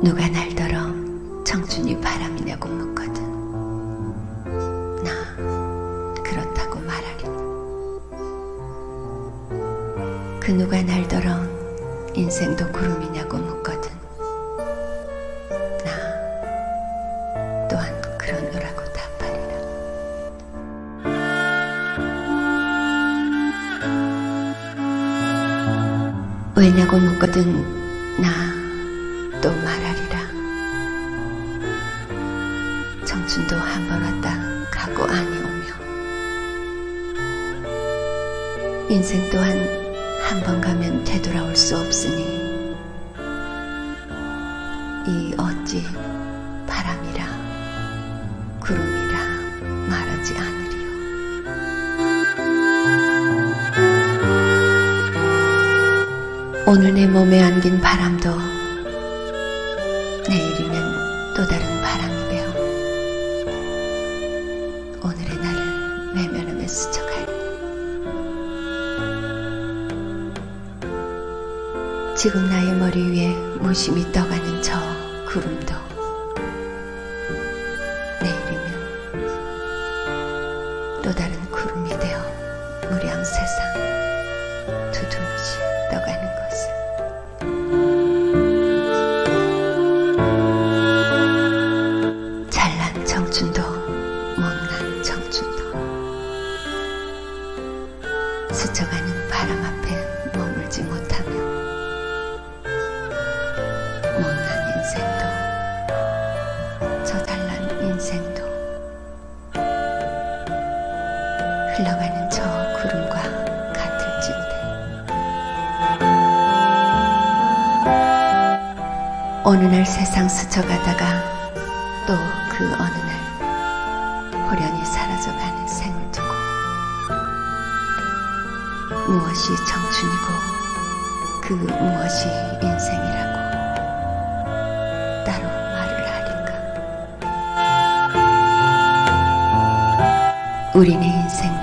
누가 날더러 청춘이 바람이냐고 묻거든. 나 그렇다고 말하리. 그 누가 날더러 인생도 구름이냐고 묻거든. 나 또한 그러느라고 답하리라. 왜냐고 묻거든 춘도 한 번 왔다 가고 아니 오며 인생 또한 한 번 가면 되돌아올 수 없으니 이 어찌 바람이라 구름이라 말하지 않으리요. 오늘 내 몸에 안긴 바람도 내일이면 스쳐가리. 지금 나의 머리 위에 무심히 떠가는 저 구름도 내일이면 또 다른 구름이 되어 무량 세상 두둥지 떠가는 스쳐가는 바람 앞에 머물지 못하며 못난 인생도 저 잘난 인생도 흘러가는 저 구름과 같을진데 어느 날 세상 스쳐가다가 또 그 어느 날 무엇이 청춘이고 그 무엇이 인생이라고 따로 말을 하리까? 우리네 인생은